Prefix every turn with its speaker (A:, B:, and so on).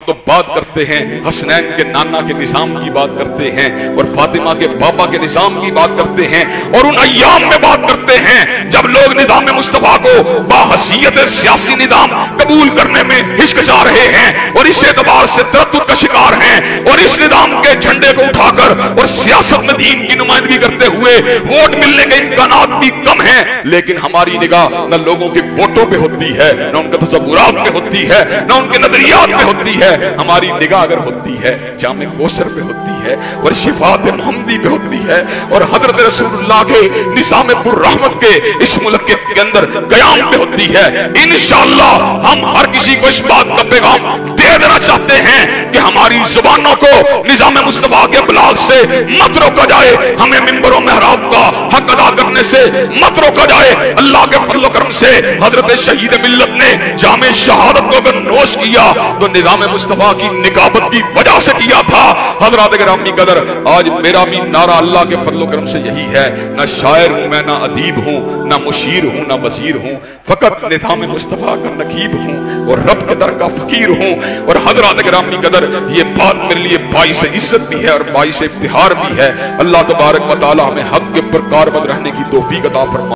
A: तो बात करते हैं, हसनैन के नाना के निज़ाम की बात करते हैं और फातिमा के पापा के निज़ाम की बात करते हैं और उन अयाम में बात करते हैं, जब लोग निज़ाम मुस्तफ़ा को बाहसीत सियासी निज़ाम कबूल करने में हिचकचा रहे हैं और इस एतबार से तरतुर का शिकार हैं और इस निज़ाम के झंडे को उठाकर और सियासत में दीन की नुमाइंदगी करते हुए वोट मिलने के इम्कान भी कम है लेकिन हमारी निगाह न लोगों के वोटों पे होती है न उनके तस्वुरात पे होती है न उनके नजरियात पे होती है। हमारी निगाह अगर होती है जाम कोसर पे होती है और शिफात मोहम्मदी पे होती है और हज़रत रसूलुल्लाह के निज़ाम रहमत के इस मुल्क के, अंदर कयाम पे होती है इंशाअल्लाह हम हर किसी को इस बात का पैगाम दे देना चाहते हैं हमारी जुबानों को निज़ाम मुस्तफ़ा के ब्लाग से मत रोका जाए। हमें मिम्बरों में हराब का हक अदा करने से मत रोका जाए। अल्लाह के फल करम से हज़रत शहीद मिल्लत ने जाम शहादत को अगर नोश किया तो निज़ाम मुस्तफ़ा की निकाबत की वजह से किया था। हज़रत ग्रामी कदर, आज मेरा भी नारा अल्लाह के फल करम से यही है। ना शायर हूँ मैं, ना अदीब हूँ, ना मुशीर हूँ, ना वज़ीर हूँ। फकत निज़ाम मुस्तफ़ा का नकीब हूँ और रब के दर का फकीर हूँ। और हज़रत ग्रामी कदर, ये बात मेरे लिए बाईस इज़्ज़त भी है और बाईस इफ्तिहार भी है। अल्लाह तबारक वाली हमें हक के ऊपर कारबंद रहने की तोफीक अता फरमा।